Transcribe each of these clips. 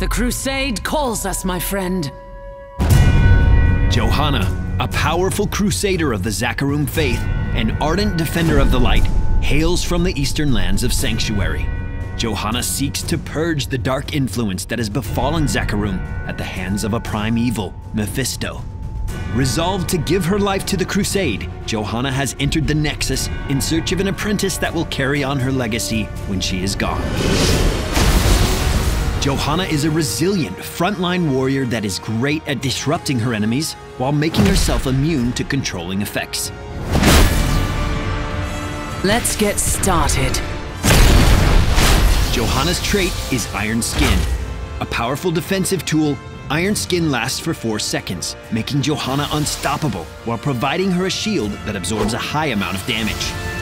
The crusade calls us, my friend. Johanna, a powerful crusader of the Zakarum faith, an ardent defender of the light, hails from the eastern lands of Sanctuary. Johanna seeks to purge the dark influence that has befallen Zakarum at the hands of a prime evil, Mephisto. Resolved to give her life to the crusade, Johanna has entered the Nexus in search of an apprentice that will carry on her legacy when she is gone. Johanna is a resilient, frontline warrior that is great at disrupting her enemies while making herself immune to controlling effects. Let's get started. Johanna's trait is Iron Skin. A powerful defensive tool, Iron Skin lasts for 4 seconds, making Johanna unstoppable while providing her a shield that absorbs a high amount of damage.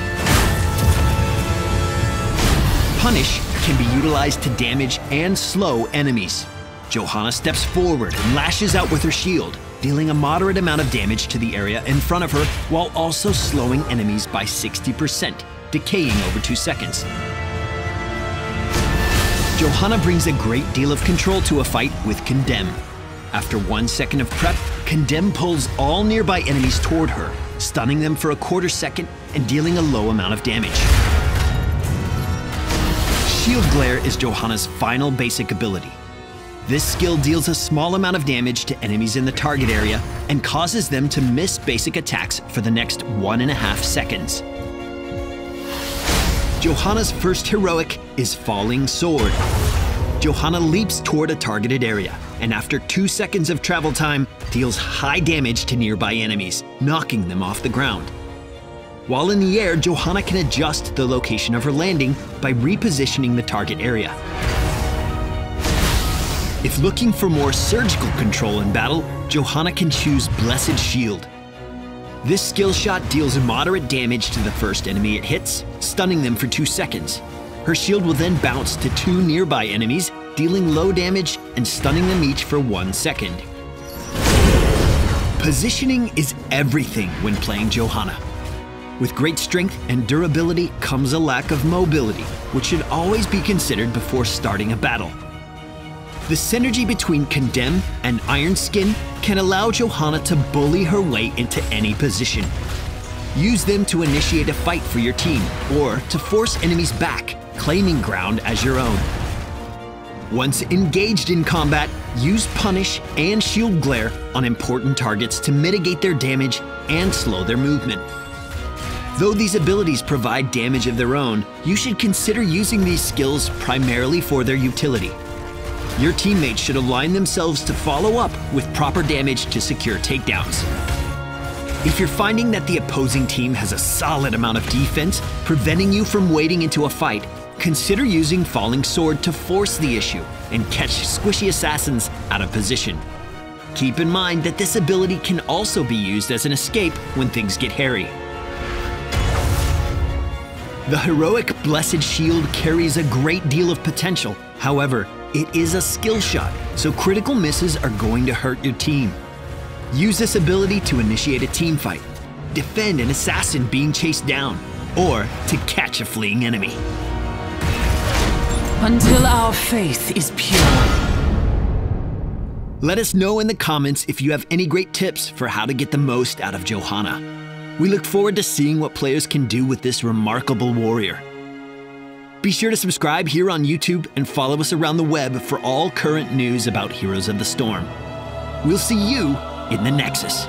Punish can be utilized to damage and slow enemies. Johanna steps forward and lashes out with her shield, dealing a moderate amount of damage to the area in front of her while also slowing enemies by 60%, decaying over 2 seconds. Johanna brings a great deal of control to a fight with Condemn. After one second of prep, Condemn pulls all nearby enemies toward her, stunning them for a quarter second and dealing a low amount of damage. Shield Glare is Johanna's final basic ability. This skill deals a small amount of damage to enemies in the target area and causes them to miss basic attacks for the next one and a half seconds. Johanna's first heroic is Falling Sword. Johanna leaps toward a targeted area, and after two seconds of travel time, deals high damage to nearby enemies, knocking them off the ground. While in the air, Johanna can adjust the location of her landing by repositioning the target area. If looking for more surgical control in battle, Johanna can choose Blessed Shield. This skill shot deals moderate damage to the first enemy it hits, stunning them for 2 seconds. Her shield will then bounce to two nearby enemies, dealing low damage and stunning them each for 1 second. Positioning is everything when playing Johanna. With great strength and durability comes a lack of mobility, which should always be considered before starting a battle. The synergy between Condemn and Iron Skin can allow Johanna to bully her way into any position. Use them to initiate a fight for your team, or to force enemies back, claiming ground as your own. Once engaged in combat, use Punish and Shield Glare on important targets to mitigate their damage and slow their movement. Though these abilities provide damage of their own, you should consider using these skills primarily for their utility. Your teammates should align themselves to follow up with proper damage to secure takedowns. If you're finding that the opposing team has a solid amount of defense, preventing you from wading into a fight, consider using Falling Sword to force the issue and catch squishy assassins out of position. Keep in mind that this ability can also be used as an escape when things get hairy. The heroic Blessed Shield carries a great deal of potential. However, it is a skill shot, so critical misses are going to hurt your team. Use this ability to initiate a team fight, defend an assassin being chased down, or to catch a fleeing enemy. Until our faith is pure. Let us know in the comments if you have any great tips for how to get the most out of Johanna. We look forward to seeing what players can do with this remarkable warrior. Be sure to subscribe here on YouTube and follow us around the web for all current news about Heroes of the Storm. We'll see you in the Nexus.